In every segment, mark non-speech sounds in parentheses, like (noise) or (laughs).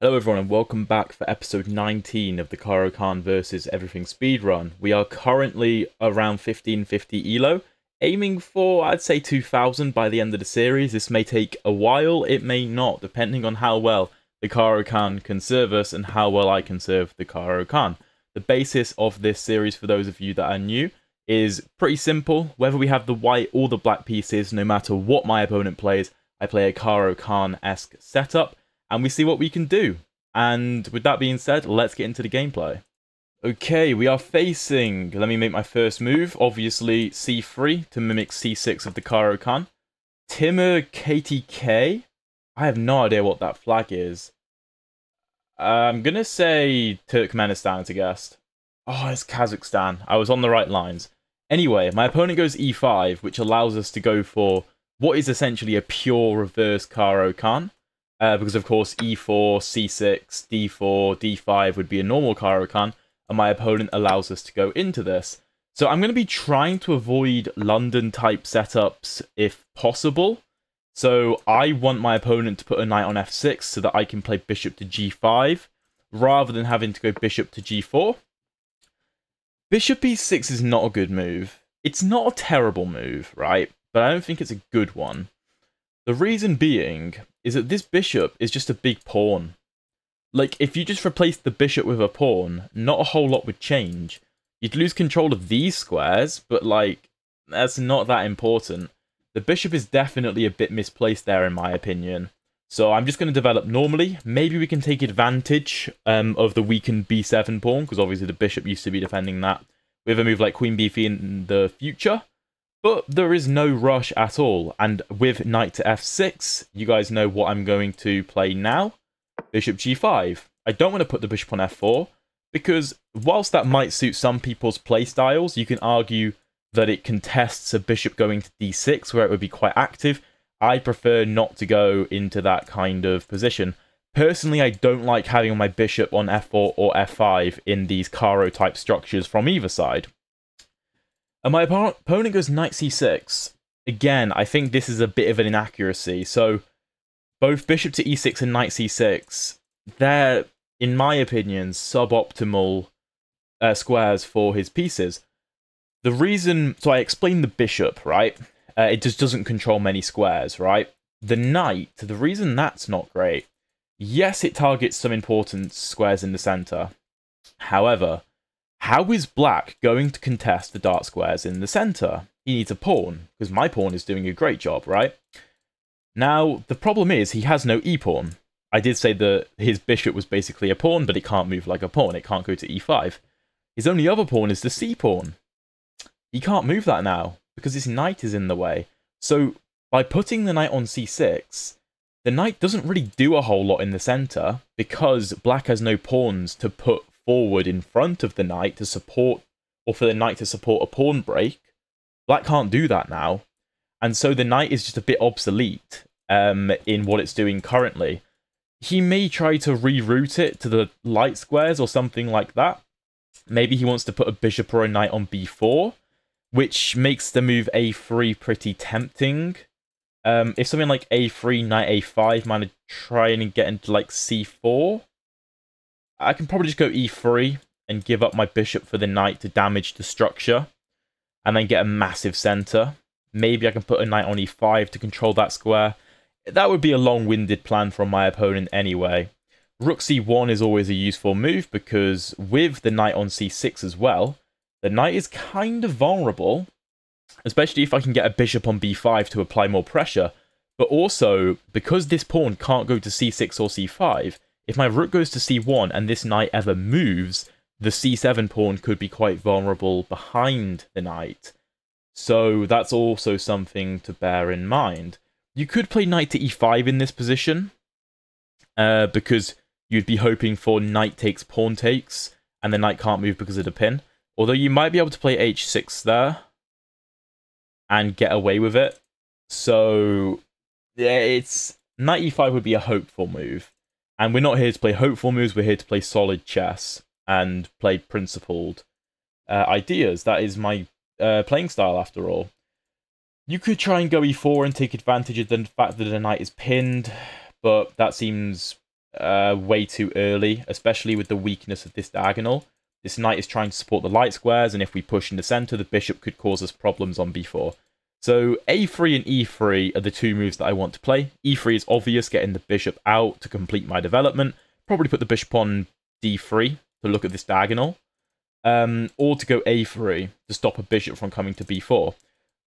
Hello everyone and welcome back for episode 19 of the Caro-Kann vs Everything speedrun. We are currently around 1550 elo, aiming for I'd say 2000 by the end of the series. This may take a while, it may not, depending on how well the Caro-Kann can serve us and how well I can serve the Caro-Kann. The basis of this series for those of you that are new is pretty simple. Whether we have the white or the black pieces, no matter what my opponent plays, I play a Caro-Kann-esque setup and we see what we can do. And with that being said, let's get into the gameplay. Okay, we are facing, let me make my first move, obviously c3 to mimic c6 of the Caro-Kann. Timur KTK, I have no idea what that flag is. I'm gonna say Turkmenistan to guess. Oh, it's Kazakhstan. I was on the right lines. Anyway, my opponent goes e5, which allows us to go for what is essentially a pure reverse Caro-Kann. Uh, because of course e4, c6, d4, d5 would be a normal Caro-Kann, and my opponent allows us to go into this. So I'm going to be trying to avoid London type setups if possible. So I want my opponent to put a knight on f6 so that I can play bishop to g5, rather than having to go bishop to g4. Bishop e6 is not a good move. It's not a terrible move, right? But I don't think it's a good one. The reason being is that this bishop is just a big pawn. Like, if you just replaced the bishop with a pawn, not a whole lot would change. You'd lose control of these squares, but, like, that's not that important. The bishop is definitely a bit misplaced there, in my opinion. So I'm just going to develop normally. Maybe we can take advantage um, of the weakened b7 pawn, because obviously the bishop used to be defending that, with a move like queen b3 in the future. But there is no rush at all, and with knight to f6, you guys know what I'm going to play now. Bishop g5. I don't want to put the bishop on f4, because whilst that might suit some people's playstyles, you can argue that it contests a bishop going to d6, where it would be quite active. I prefer not to go into that kind of position. Personally, I don't like having my bishop on f4 or f5 in these Caro type structures from either side. And my opponent goes knight c6. Again, I think this is a bit of an inaccuracy. So both bishop to e6 and knight c6, they're, in my opinion, suboptimal uh, squares for his pieces. The reason, so I explained the bishop, right? Uh, it just doesn't control many squares, right? The knight, the reason that's not great, yes, it targets some important squares in the center. However, how is black going to contest the dark squares in the center? He needs a pawn, because my pawn is doing a great job, right? Now, the problem is he has no e-pawn. I did say that his bishop was basically a pawn, but it can't move like a pawn. It can't go to e5. His only other pawn is the c-pawn. He can't move that now, because his knight is in the way. So, by putting the knight on c6, the knight doesn't really do a whole lot in the center, because black has no pawns to put forward in front of the knight to support, or for the knight to support a pawn break. Black can't do that now. And so the knight is just a bit obsolete um, in what it's doing currently. He may try to reroute it to the light squares or something like that. Maybe he wants to put a bishop or a knight on b4, which makes the move a3 pretty tempting. Um, if something like a3, knight a5 might try and get into like c4, I can probably just go e3 and give up my bishop for the knight to damage the structure. And then get a massive center. Maybe I can put a knight on e5 to control that square. That would be a long-winded plan from my opponent anyway. Rook c1 is always a useful move because with the knight on c6 as well, the knight is kind of vulnerable, especially if I can get a bishop on b5 to apply more pressure. But also, because this pawn can't go to c6 or c5, if my rook goes to c1 and this knight ever moves, the c7 pawn could be quite vulnerable behind the knight. So that's also something to bear in mind. You could play knight to e5 in this position, uh, because you'd be hoping for knight takes pawn takes, and the knight can't move because of the pin. Although you might be able to play h6 there, and get away with it. So, yeah, it's knight e5 would be a hopeful move. And we're not here to play hopeful moves, we're here to play solid chess and play principled uh, ideas. That is my uh, playing style, after all. You could try and go e4 and take advantage of the fact that the knight is pinned, but that seems uh, way too early, especially with the weakness of this diagonal. This knight is trying to support the light squares, and if we push in the center, the bishop could cause us problems on b4. So a3 and e3 are the two moves that I want to play. e3 is obvious, getting the bishop out to complete my development. Probably put the bishop on d3 to look at this diagonal. Um, or to go a3 to stop a bishop from coming to b4.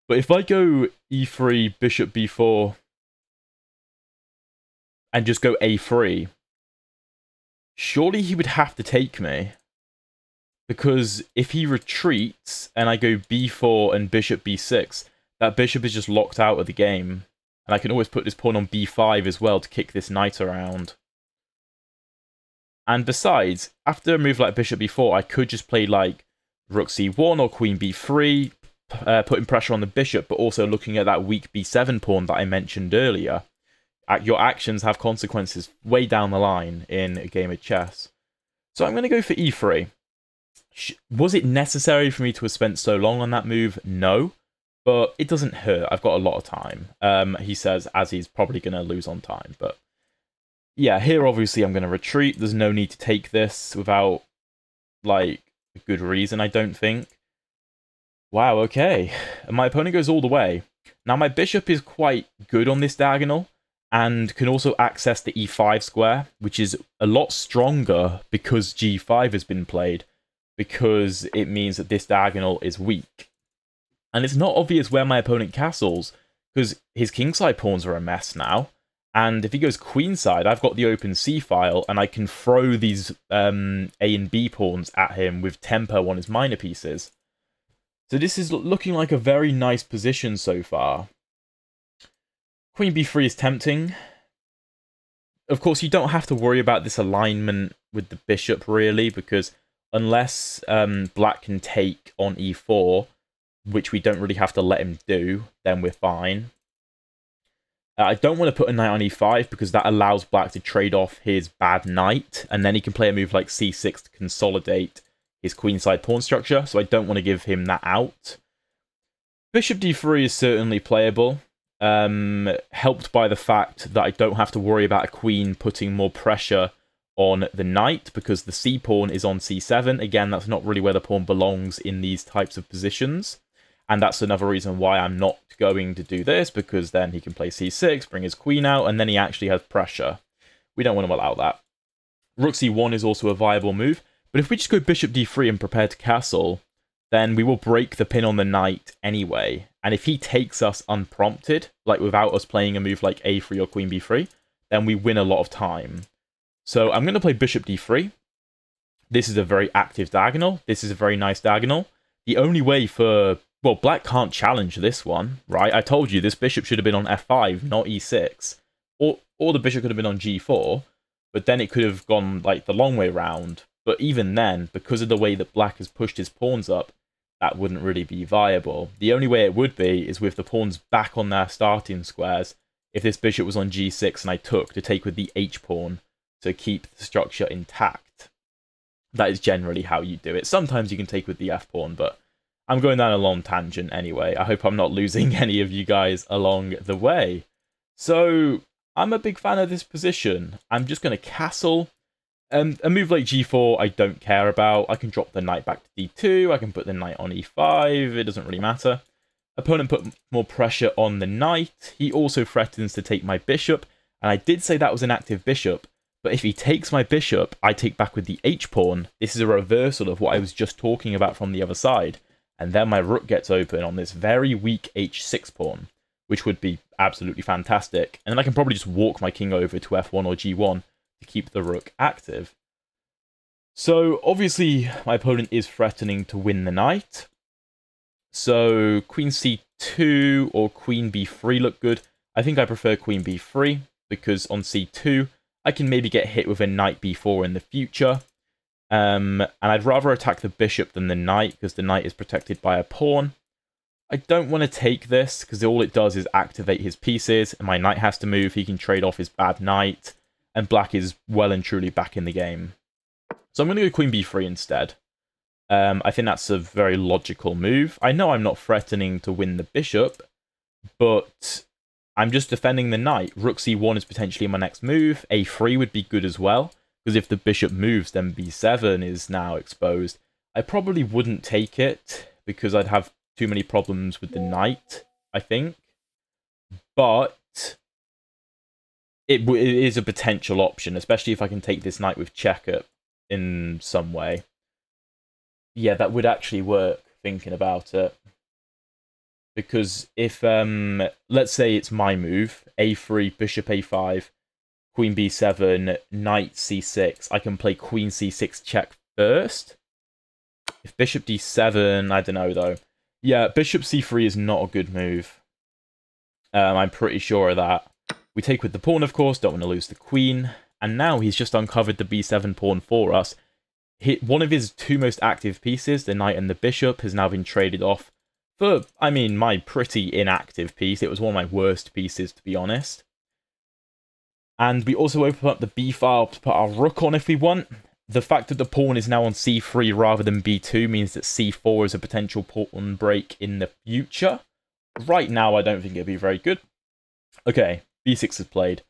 But if I go e3, bishop b4, and just go a3, surely he would have to take me. Because if he retreats and I go b4 and bishop b6, that bishop is just locked out of the game. And I can always put this pawn on b5 as well to kick this knight around. And besides, after a move like bishop b4, I could just play like rook c1 or queen b3, uh, putting pressure on the bishop, but also looking at that weak b7 pawn that I mentioned earlier. Your actions have consequences way down the line in a game of chess. So I'm going to go for e3. Was it necessary for me to have spent so long on that move? No, but it doesn't hurt. I've got a lot of time. Um, he says, as he's probably going to lose on time. But yeah, here obviously I'm going to retreat. There's no need to take this without like a good reason, I don't think. Wow, okay. and My opponent goes all the way. Now my bishop is quite good on this diagonal and can also access the e5 square, which is a lot stronger because g5 has been played, because it means that this diagonal is weak. And it's not obvious where my opponent castles, because his kingside pawns are a mess now. And if he goes queenside, I've got the open c file, and I can throw these um, a and b pawns at him with tempo on his minor pieces. So this is looking like a very nice position so far. Queen b3 is tempting. Of course, you don't have to worry about this alignment with the bishop, really, because unless um, black can take on e4, which we don't really have to let him do, then we're fine. Uh, I don't want to put a knight on e5 because that allows black to trade off his bad knight, and then he can play a move like c6 to consolidate his queenside pawn structure, so I don't want to give him that out. Bishop d3 is certainly playable, um, helped by the fact that I don't have to worry about a queen putting more pressure on the knight because the c pawn is on c7. Again, that's not really where the pawn belongs in these types of positions. And that's another reason why I'm not going to do this, because then he can play c6, bring his queen out, and then he actually has pressure. We don't want to allow that. Rook c1 is also a viable move, but if we just go bishop d3 and prepare to castle, then we will break the pin on the knight anyway. And if he takes us unprompted, like without us playing a move like a3 or queen b3, then we win a lot of time. So I'm going to play bishop d3. This is a very active diagonal. This is a very nice diagonal. The only way for... Well, black can't challenge this one, right? I told you this bishop should have been on f5, not e6. Or, or the bishop could have been on g4, but then it could have gone like the long way round. But even then, because of the way that black has pushed his pawns up, that wouldn't really be viable. The only way it would be is with the pawns back on their starting squares, if this bishop was on g6 and I took to take with the h-pawn to keep the structure intact. That is generally how you do it. Sometimes you can take with the f-pawn, but I'm going down a long tangent anyway. I hope I'm not losing (laughs) any of you guys along the way. So, I'm a big fan of this position. I'm just going to castle um, a move like g4 I don't care about. I can drop the knight back to d2. I can put the knight on e5. It doesn't really matter. Opponent put more pressure on the knight. He also threatens to take my bishop. And I did say that was an active bishop. But if he takes my bishop, I take back with the h-pawn. This is a reversal of what I was just talking about from the other side. And then my rook gets open on this very weak h6 pawn, which would be absolutely fantastic. And then I can probably just walk my king over to f1 or g1 to keep the rook active. So obviously my opponent is threatening to win the knight. So queen c2 or queen b3 look good. I think I prefer queen b3 because on c2 I can maybe get hit with a knight b4 in the future. Um, and I'd rather attack the bishop than the knight because the knight is protected by a pawn. I don't want to take this because all it does is activate his pieces and my knight has to move. He can trade off his bad knight and black is well and truly back in the game. So I'm going to go queen b3 instead. Um, I think that's a very logical move. I know I'm not threatening to win the bishop, but I'm just defending the knight. Rook c1 is potentially my next move. a3 would be good as well, because if the bishop moves, then b7 is now exposed. I probably wouldn't take it, because I'd have too many problems with the knight, I think. But it, it is a potential option, especially if I can take this knight with checker in some way. Yeah, that would actually work, thinking about it because if um let's say it's my move a3 bishop a5 queen b7 knight c6 i can play queen c6 check first. If bishop d7 i don't know though. Yeah bishop c3 is not a good move. Um i'm pretty sure of that. We take with the pawn of course. Don't want to lose the queen. And now he's just uncovered the b7 pawn for us. One of his two most active pieces the knight and the bishop has now been traded off for, I mean, my pretty inactive piece. It was one of my worst pieces, to be honest. And we also open up the b file to put our rook on if we want. The fact that the pawn is now on c3 rather than b2 means that c4 is a potential pawn break in the future. Right now, I don't think it'd be very good. Okay, b6 is played.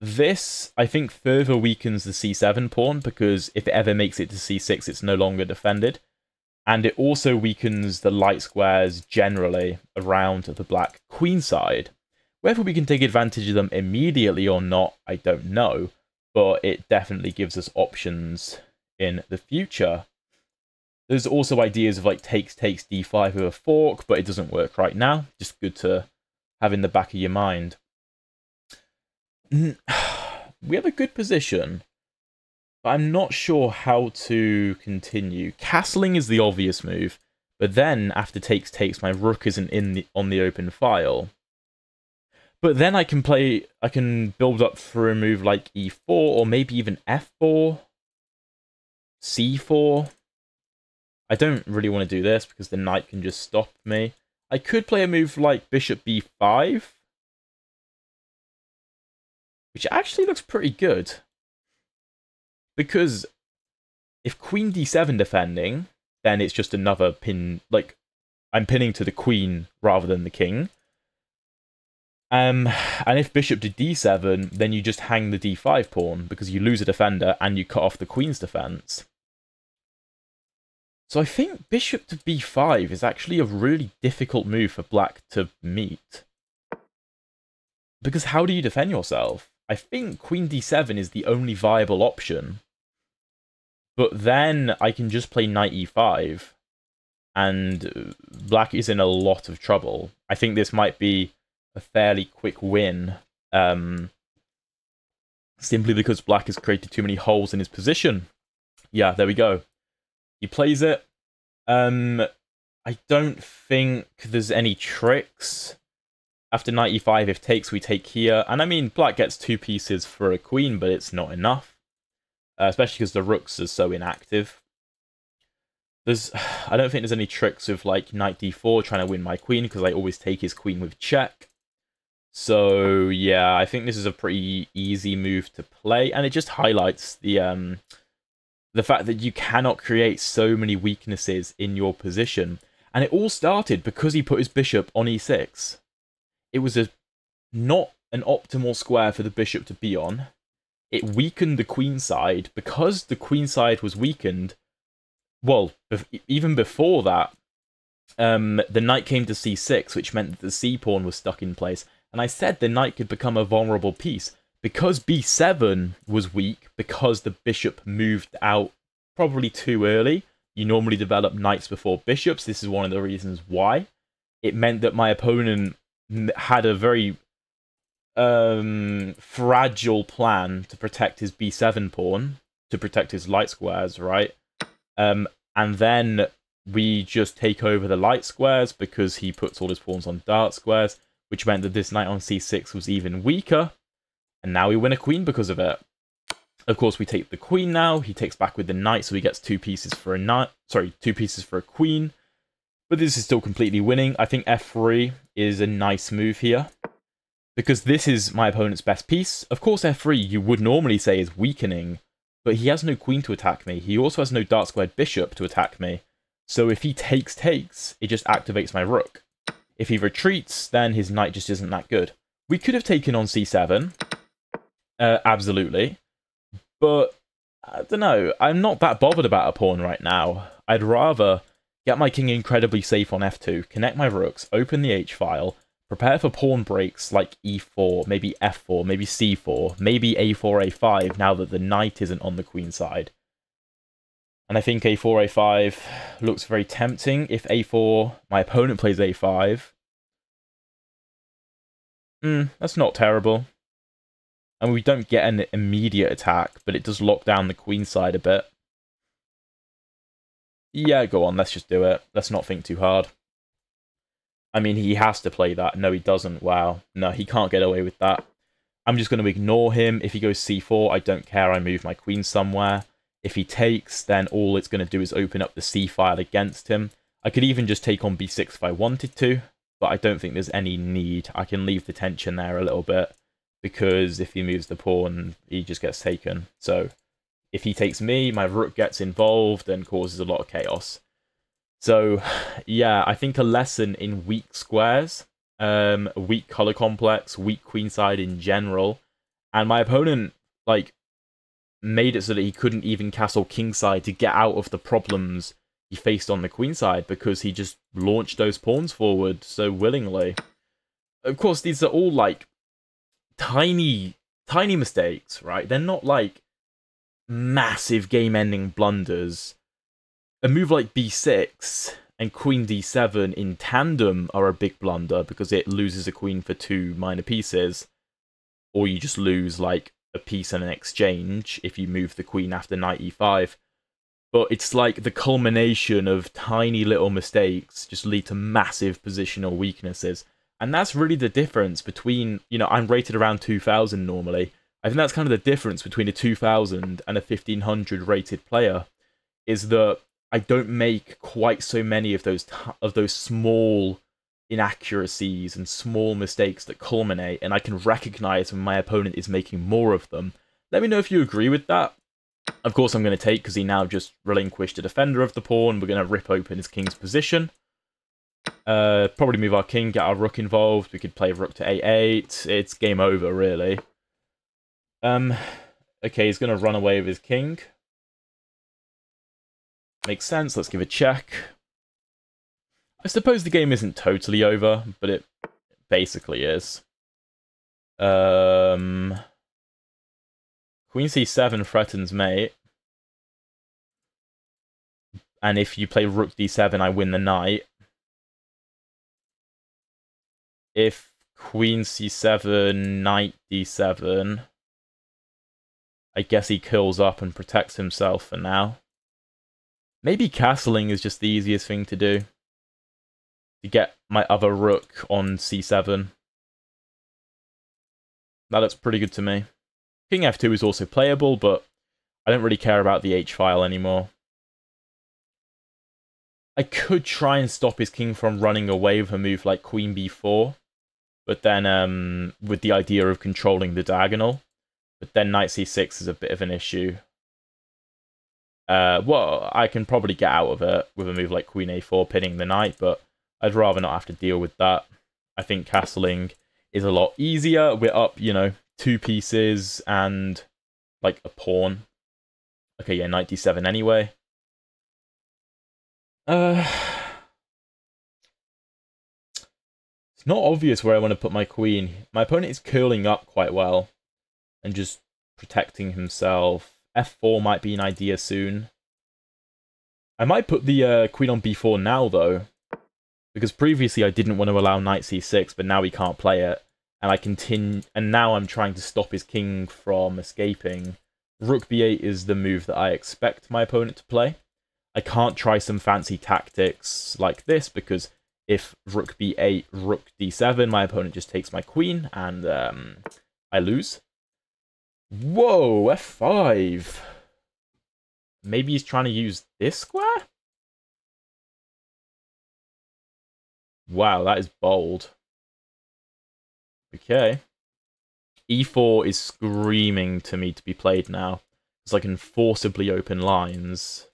This, I think, further weakens the c7 pawn, because if it ever makes it to c6, it's no longer defended and it also weakens the light squares generally around the black queen side. Whether we can take advantage of them immediately or not, I don't know, but it definitely gives us options in the future. There's also ideas of like takes takes d5 with a fork, but it doesn't work right now. Just good to have in the back of your mind. (sighs) We have a good position. But I'm not sure how to continue. Castling is the obvious move, but then after takes takes, my rook isn't in the, on the open file. But then I can play, I can build up for a move like e4 or maybe even f4, c4. I don't really want to do this because the knight can just stop me. I could play a move like bishop b5, which actually looks pretty good. Because if queen d7 defending, then it's just another pin. Like, I'm pinning to the queen rather than the king. Um, and if bishop to d7, then you just hang the d5 pawn because you lose a defender and you cut off the queen's defense. So I think bishop to b5 is actually a really difficult move for black to meet. Because how do you defend yourself? I think queen d7 is the only viable option. But then I can just play knight e5, and black is in a lot of trouble. I think this might be a fairly quick win, um, simply because black has created too many holes in his position. Yeah, there we go. He plays it. Um, I don't think there's any tricks. After knight e5, if takes, we take here. And I mean, black gets two pieces for a queen, but it's not enough uh, especially because the rooks are so inactive. There's, (sighs) I don't think there's any tricks with like knight d4 trying to win my queen because I always take his queen with check. So yeah, I think this is a pretty easy move to play, and it just highlights the um the fact that you cannot create so many weaknesses in your position. And it all started because he put his bishop on e6. It was a not an optimal square for the bishop to be on it weakened the queen side because the queen side was weakened. Well, even before that, um, the knight came to c6, which meant that the c pawn was stuck in place. And I said the knight could become a vulnerable piece because b7 was weak because the bishop moved out probably too early. You normally develop knights before bishops. This is one of the reasons why. It meant that my opponent had a very um, fragile plan to protect his b7 pawn, to protect his light squares, right? Um, and then we just take over the light squares because he puts all his pawns on dark squares, which meant that this knight on c6 was even weaker. And now we win a queen because of it. Of course, we take the queen now. He takes back with the knight, so he gets two pieces for a knight. Sorry, two pieces for a queen. But this is still completely winning. I think f3 is a nice move here because this is my opponent's best piece. Of course, f3 you would normally say is weakening, but he has no queen to attack me. He also has no dark squared bishop to attack me. So if he takes takes, it just activates my rook. If he retreats, then his knight just isn't that good. we could have taken on c7, uh, absolutely, but I don't know. I'm not that bothered about a pawn right now. I'd rather get my king incredibly safe on f2, connect my rooks, open the h file, prepare for pawn breaks like e4, maybe f4, maybe c4, maybe a4, a5 now that the knight isn't on the queen side. And I think a4, a5 looks very tempting. If a4, my opponent plays a5. Hmm, that's not terrible. And we don't get an immediate attack, but it does lock down the queen side a bit. Yeah, go on, let's just do it. Let's not think too hard. I mean, he has to play that. No, he doesn't. Wow. No, he can't get away with that. I'm just going to ignore him. If he goes c4, I don't care. I move my queen somewhere. If he takes, then all it's going to do is open up the c file against him. I could even just take on b6 if I wanted to, but I don't think there's any need. I can leave the tension there a little bit, because if he moves the pawn, he just gets taken. So if he takes me, my rook gets involved and causes a lot of chaos. So, (sighs) yeah, I think a lesson in weak squares, um, weak color complex, weak queenside in general, and my opponent like made it so that he couldn't even castle kingside to get out of the problems he faced on the queenside because he just launched those pawns forward so willingly. Of course, these are all like tiny, tiny mistakes, right? They're not like massive game ending blunders. A move like b6 and queen d7 in tandem are a big blunder because it loses a queen for two minor pieces. Or you just lose like a piece and an exchange if you move the queen after knight e5. But it's like the culmination of tiny little mistakes just lead to massive positional weaknesses. And that's really the difference between, you know, I'm rated around 2000 normally I think that's kind of the difference between a 2000 and a 1500 rated player is that I don't make quite so many of those of those small inaccuracies and small mistakes that culminate and I can recognize when my opponent is making more of them. Let me know if you agree with that. Of course I'm going to take because he now just relinquished a defender of the pawn. We're going to rip open his king's position. Uh, probably move our king, get our rook involved. We could play rook to a8. It's game over, really. Um, okay, he's going to run away with his king. Makes sense. Let's give a check. I suppose the game isn't totally over, but it basically is. Um, Queen c7 threatens mate. And if you play rook d7, I win the knight. If queen c7, knight d7... I guess he curls up and protects himself for now. Maybe castling is just the easiest thing to do. To get my other rook on c7. That looks pretty good to me. King f2 is also playable, but I don't really care about the h-file anymore. I could try and stop his king from running away with a move like queen b4, but then um, with the idea of controlling the diagonal. But then knight c6 is a bit of an issue. Uh, well, I can probably get out of it with a move like queen a4 pinning the knight, but I'd rather not have to deal with that. I think castling is a lot easier. We're up, you know, two pieces and like a pawn. Okay, yeah, knight d7 anyway. Uh, it's not obvious where I want to put my queen. My opponent is curling up quite well and just protecting himself. f4 might be an idea soon. I might put the uh, queen on b4 now, though, because previously I didn't want to allow knight c6, but now he can't play it, and I continue. And now I'm trying to stop his king from escaping. Rook b8 is the move that I expect my opponent to play. I can't try some fancy tactics like this because if rook b8, rook d7, my opponent just takes my queen and um, I lose. Whoa, F5. Maybe he's trying to use this square? Wow, that is bold. Okay. E4 is screaming to me to be played now. Because I can forcibly open lines.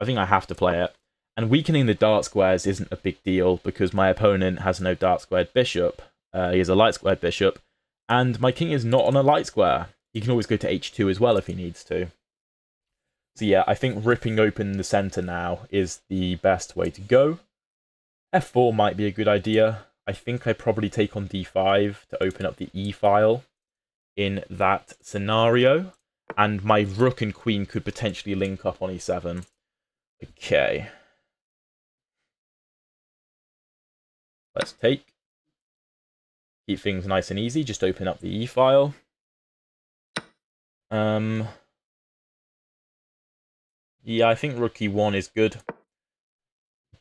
I think I have to play it. And weakening the dark squares isn't a big deal because my opponent has no dark squared bishop. Uh, he has a light squared bishop, and my king is not on a light square. He can always go to h2 as well if he needs to. So yeah, I think ripping open the center now is the best way to go. F4 might be a good idea. I think I probably take on d5 to open up the e file in that scenario. And my rook and queen could potentially link up on e7. Okay. Let's take. Keep things nice and easy. Just open up the e file. Um, yeah, I think rook e1 is good.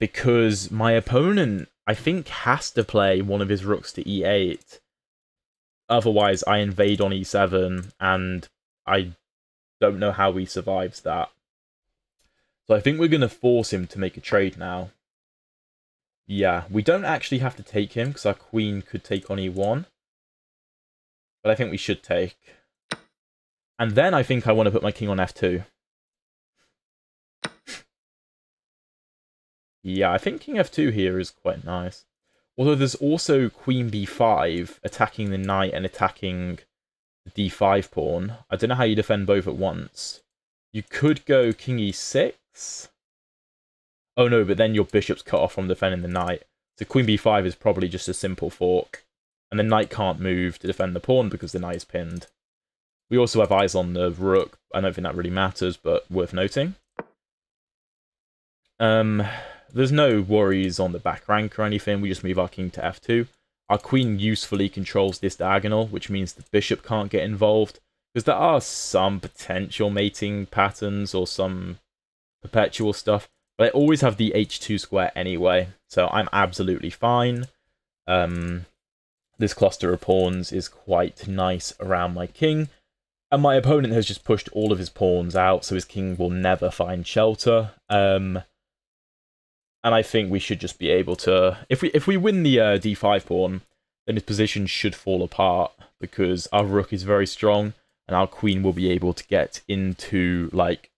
Because my opponent, I think, has to play one of his rooks to e8. Otherwise, I invade on e7, and I don't know how he survives that. So I think we're going to force him to make a trade now. Yeah, we don't actually have to take him, because our queen could take on e1. But I think we should take. And then I think I want to put my king on f2. Yeah, I think king f2 here is quite nice. Although there's also queen b5 attacking the knight and attacking the d5 pawn. I don't know how you defend both at once. You could go king e6. Oh no, but then your bishop's cut off from defending the knight. So queen b5 is probably just a simple fork. And the knight can't move to defend the pawn because the knight is pinned. We also have eyes on the rook. I don't think that really matters, but worth noting. Um, there's no worries on the back rank or anything. We just move our king to f2. Our queen usefully controls this diagonal, which means the bishop can't get involved. Because there are some potential mating patterns or some perpetual stuff. But I always have the h2 square anyway, so I'm absolutely fine. Um, this cluster of pawns is quite nice around my king. And my opponent has just pushed all of his pawns out, so his king will never find shelter. Um, and I think we should just be able to if we if we win the uh, d5 pawn, then his position should fall apart because our rook is very strong and our queen will be able to get into like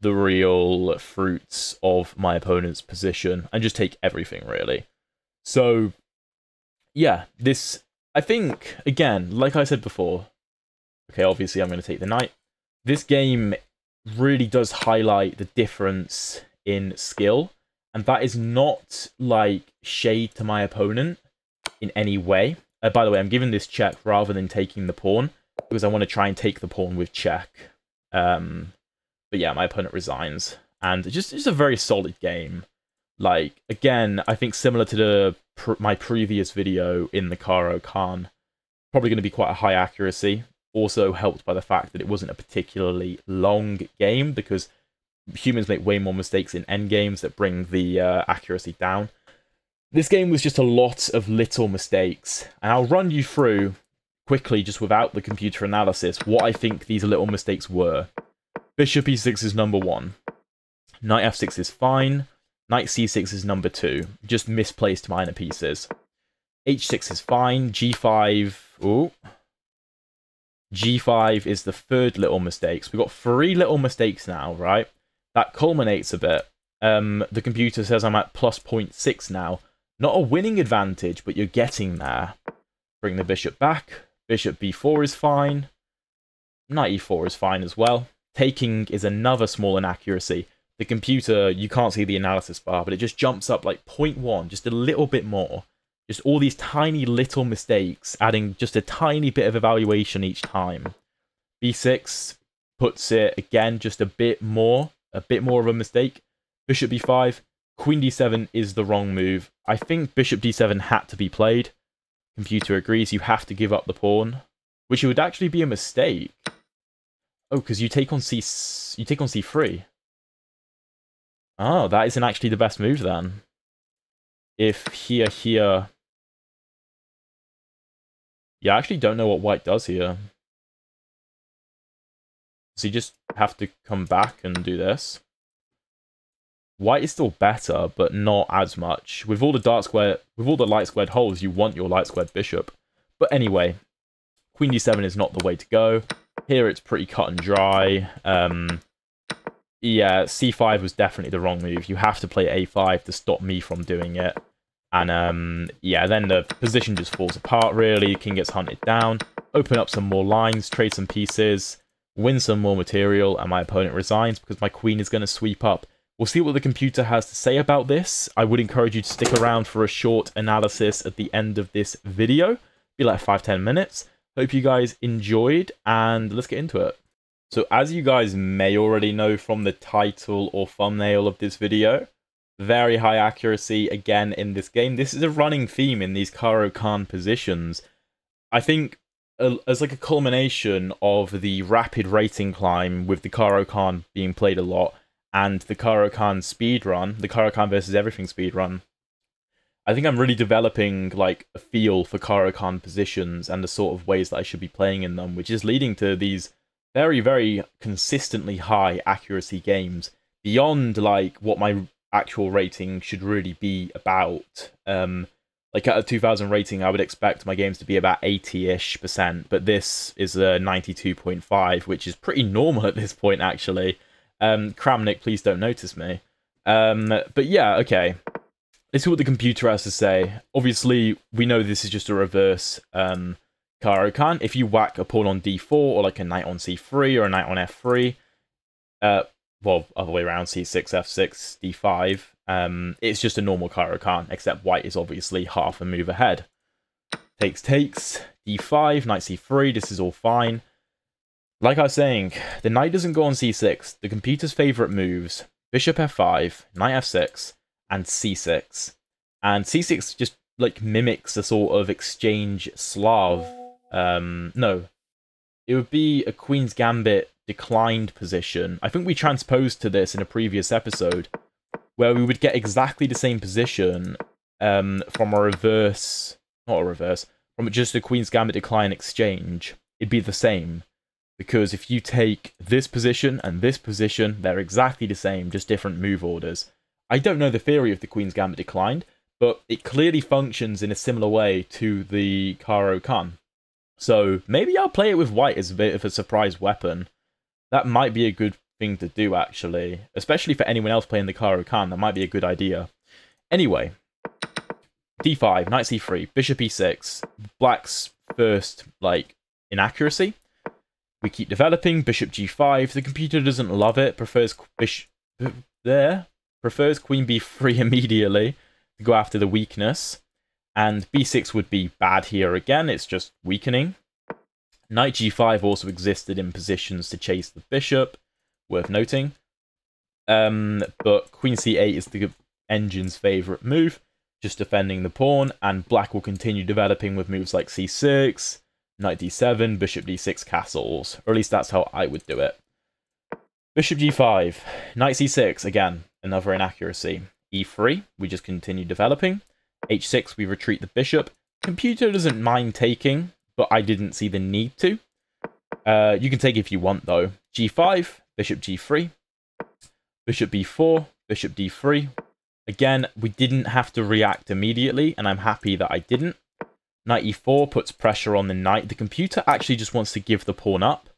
the real fruits of my opponent's position and just take everything really. So yeah, this I think again, like I said before, okay, obviously I'm going to take the knight. This game really does highlight the difference in skill and that is not like shade to my opponent in any way. Uh, by the way, I'm giving this check rather than taking the pawn because I want to try and take the pawn with check. Um, but yeah, my opponent resigns, and just just a very solid game. Like again, I think similar to the pr my previous video in the Caro-Kann, probably going to be quite a high accuracy. Also helped by the fact that it wasn't a particularly long game because humans make way more mistakes in end games that bring the uh, accuracy down. This game was just a lot of little mistakes, and I'll run you through quickly, just without the computer analysis, what I think these little mistakes were. Bishop e6 is number one. Knight f6 is fine. Knight c6 is number two. Just misplaced minor pieces. h6 is fine. g5... Ooh. g5 is the third little mistakes. We've got three little mistakes now, right? That culminates a bit. Um, the computer says I'm at plus 0.6 now. Not a winning advantage, but you're getting there. Bring the bishop back. Bishop b4 is fine. Knight e4 is fine as well. Taking is another small inaccuracy. The computer, you can't see the analysis bar, but it just jumps up like 0.1, just a little bit more. Just all these tiny little mistakes, adding just a tiny bit of evaluation each time. b6 puts it, again, just a bit more a bit more of a mistake. Bishop b5, queen d7 is the wrong move. I think bishop d7 had to be played. Computer agrees, you have to give up the pawn, which would actually be a mistake. Oh, because you take on c you take on c3. Oh, ah, that isn't actually the best move then. If here, here... Yeah, I actually don't know what white does here. So you just have to come back and do this. White is still better, but not as much. With all the dark square, with all the light squared holes, you want your light squared bishop. But anyway, queen d7 is not the way to go. Here it's pretty cut and dry. Um, yeah, c5 was definitely the wrong move. You have to play a5 to stop me from doing it. And um, yeah, then the position just falls apart, really. King gets hunted down. Open up some more lines, trade some pieces, win some more material, and my opponent resigns because my queen is going to sweep up. We'll see what the computer has to say about this. I would encourage you to stick around for a short analysis at the end of this video. Be like 5-10 minutes. Hope you guys enjoyed, and let's get into it. So as you guys may already know from the title or thumbnail of this video, very high accuracy again in this game. This is a running theme in these Caro-Kann positions. I think as like a culmination of the rapid rating climb with the Caro-Kann being played a lot and the Caro-Kann speed run, the Caro-Kann versus everything speed run. I think I'm really developing like a feel for Caro-Kann positions and the sort of ways that I should be playing in them, which is leading to these very, very consistently high accuracy games beyond like what my actual rating should really be about. Um, like at a 2000 rating, I would expect my games to be about 80-ish percent, but this is a 92.5, which is pretty normal at this point, actually. Um, Kramnik, please don't notice me. Um, but yeah, okay. Let's see what the computer has to say. Obviously, we know this is just a reverse um, Caro-Kann. If you whack a pawn on d4, or like a knight on c3, or a knight on f3, uh, well, other way around, c6, f6, d5. Um, it's just a normal Caro-Kann, except white is obviously half a move ahead. Takes, takes, d5, knight c3, this is all fine. Like I was saying, the knight doesn't go on c6. The computer's favourite moves, bishop f5, knight f6, and c6. And c6 just, like, mimics a sort of exchange Slav. Um, no, it would be a Queen's Gambit declined position. I think we transposed to this in a previous episode, where we would get exactly the same position um, from a reverse, not a reverse, from just a Queen's Gambit decline exchange. It'd be the same. Because if you take this position and this position, they're exactly the same, just different move orders. I don't know the theory of the Queen's Gambit declined, but it clearly functions in a similar way to the Caro-Kann. So maybe I'll play it with white as a bit of a surprise weapon. That might be a good thing to do, actually. Especially for anyone else playing the Caro-Kann, that might be a good idea. Anyway, d5, knight c3, bishop e6, black's first, like, inaccuracy. We keep developing, bishop g5. The computer doesn't love it, prefers bishop... There. Prefers queen b3 (laughs) immediately to go after the weakness. And b6 would be bad here again, it's just weakening. Knight g5 also existed in positions to chase the bishop, worth noting. Um, but queen c8 is the engine's favourite move, just defending the pawn, and black will continue developing with moves like c6, knight d7, bishop d6 castles, or at least that's how I would do it. Bishop g5, knight c6, again, another inaccuracy. e3, we just continue developing. h6, we retreat the bishop. Computer doesn't mind taking, but I didn't see the need to. Uh, you can take if you want, though. g5, bishop g3, bishop b4, bishop d3. Again, we didn't have to react immediately, and I'm happy that I didn't. Knight e4 puts pressure on the knight. The computer actually just wants to give the pawn up.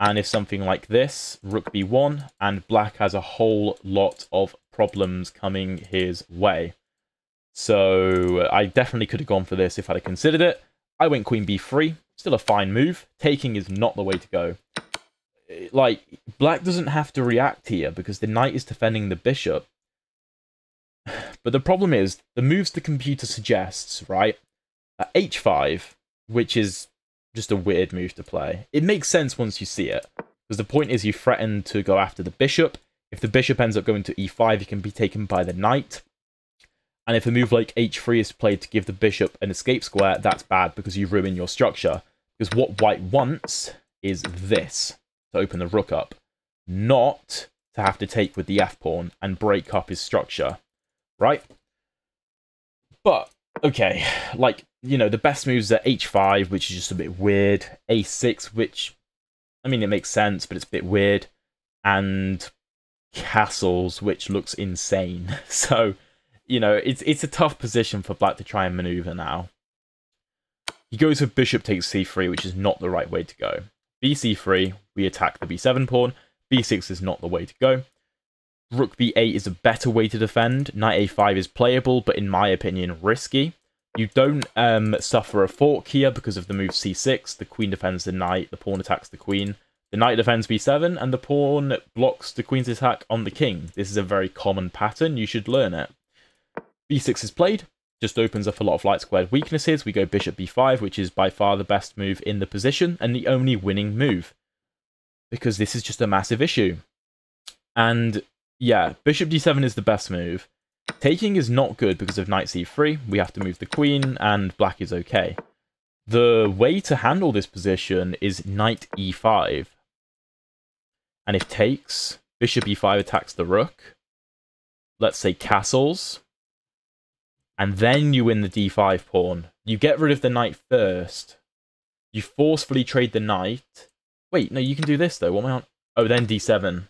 And if something like this, rook b1, and black has a whole lot of problems coming his way. So I definitely could have gone for this if I'd have considered it. I went queen b3. Still a fine move. Taking is not the way to go. Like, black doesn't have to react here because the knight is defending the bishop. (sighs) But the problem is, the moves the computer suggests, right? At h5, which is just a weird move to play. It makes sense once you see it. Because the point is you threaten to go after the bishop. If the bishop ends up going to e5, it can be taken by the knight. And if a move like h3 is played to give the bishop an escape square, that's bad because you ruin your structure. Because what white wants is this, to open the rook up, not to have to take with the f-pawn and break up his structure, right? But, okay, like, you know, the best moves are h5, which is just a bit weird, a6, which, I mean, it makes sense, but it's a bit weird, and castles, which looks insane. (laughs) So, you know, it's it's a tough position for black to try and maneuver now. He goes with bishop takes c3, which is not the right way to go. bc3, we attack the b7 pawn. b6 is not the way to go. Rook b8 is a better way to defend. Knight a5 is playable, but in my opinion, risky. You don't um, suffer a fork here because of the move c6. The queen defends the knight, the pawn attacks the queen. The knight defends b7, and the pawn blocks the queen's attack on the king. This is a very common pattern. You should learn it. B6 is played. Just opens up a lot of light squared weaknesses. We go bishop b5, which is by far the best move in the position, and the only winning move. Because this is just a massive issue. And yeah, bishop d7 is the best move. Taking is not good because of knight c3. We have to move the queen, and black is okay. The way to handle this position is knight e5. And if takes, bishop e5 attacks the rook. Let's say castles. And then you win the d5 pawn. You get rid of the knight first. You forcefully trade the knight. Wait, no, you can do this though. What am I on? Oh, then d7.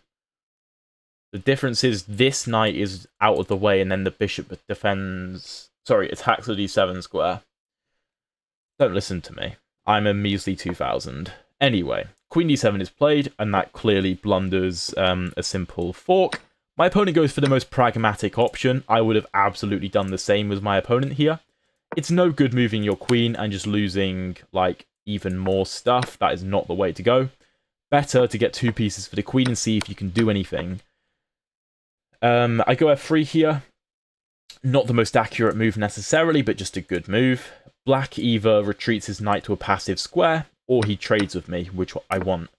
The difference is this knight is out of the way and then the bishop defends... Sorry, attacks the d7 square. Don't listen to me. I'm a measly 2000. Anyway, queen d7 is played, and that clearly blunders um, a simple fork. My opponent goes for the most pragmatic option. I would have absolutely done the same as my opponent here. It's no good moving your queen and just losing, like, even more stuff. That is not the way to go. Better to get two pieces for the queen and see if you can do anything. Um, I go f3 here. Not the most accurate move necessarily, but just a good move. Black either retreats his knight to a passive square, or he trades with me, which I want.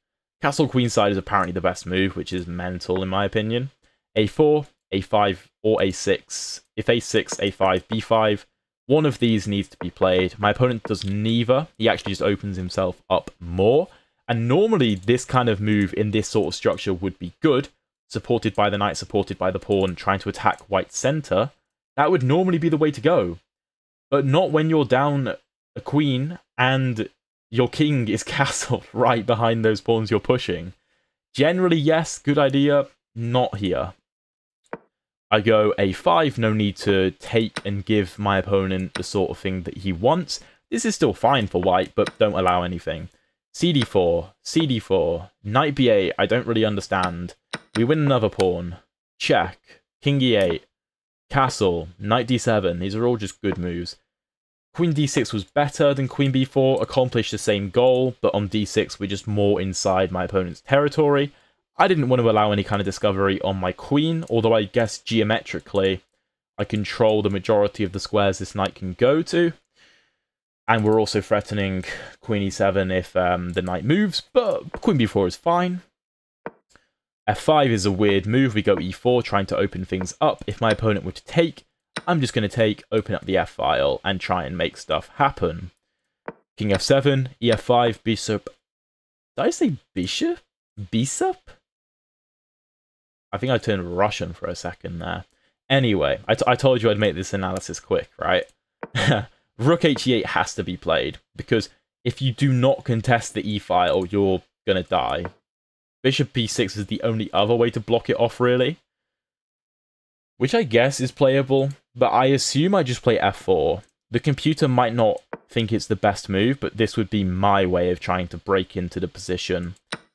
Castle queenside is apparently the best move, which is mental in my opinion. A4, a5, or a6. If a6, a5, b5, one of these needs to be played. My opponent does neither. He actually just opens himself up more. And normally this kind of move in this sort of structure would be good, supported by the knight, supported by the pawn, trying to attack white center. That would normally be the way to go but not when you're down a queen and your king is (laughs) castled right behind those pawns you're pushing. Generally, yes, good idea. Not here. I go a5, no need to take and give my opponent the sort of thing that he wants. This is still fine for white, but don't allow anything. cd4, cd4, knight b8, I don't really understand. We win another pawn. Check. King e8. Castle, knight d7, these are all just good moves. Queen d6 was better than queen b4, accomplished the same goal, but on d6 we're just more inside my opponent's territory. I didn't want to allow any kind of discovery on my queen, although I guess geometrically I control the majority of the squares this knight can go to. And we're also threatening queen e7 if um, the knight moves, but queen b4 is fine f5 is a weird move. We go e4, trying to open things up. If my opponent were to take, I'm just going to take, open up the f file, and try and make stuff happen. King f7, ef5, bishop. Did I say bishop? Bishop? I think I turned Russian for a second there. Anyway, I, I told you I'd make this analysis quick, right? (laughs) Rook h8 has to be played, because if you do not contest the e file, you're going to die. Bishop b6 is the only other way to block it off, really. Which I guess is playable, but I assume I just play f4. The computer might not think it's the best move, but this would be my way of trying to break into the position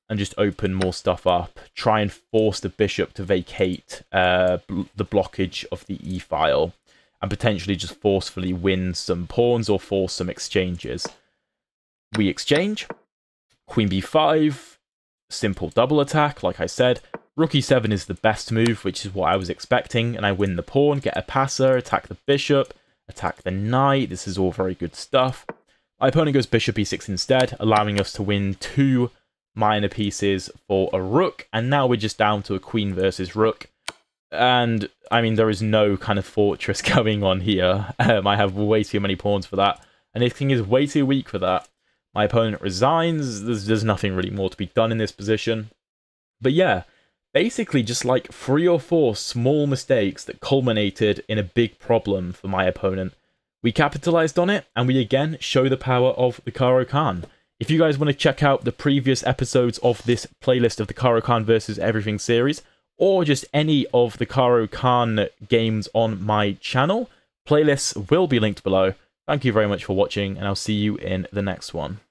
and just open more stuff up. Try and force the bishop to vacate uh, the blockage of the e-file and potentially just forcefully win some pawns or force some exchanges. We exchange. Queen b5, simple double attack, like I said. Rook e7 is the best move, which is what I was expecting, and I win the pawn, get a passer, attack the bishop, attack the knight. This is all very good stuff. My opponent goes bishop e6 instead, allowing us to win two minor pieces for a rook, and now we're just down to a queen versus rook. And, I mean, there is no kind of fortress (laughs) going on here. Um, I have way too many pawns for that, and this king is way too weak for that. My opponent resigns. There's, there's nothing really more to be done in this position. But yeah, basically just like three or four small mistakes that culminated in a big problem for my opponent. We capitalized on it, and we again show the power of the Caro-Kann. If you guys want to check out the previous episodes of this playlist of the Caro-Kann versus Everything series, or just any of the Caro-Kann games on my channel, playlists will be linked below. Thank you very much for watching, and I'll see you in the next one.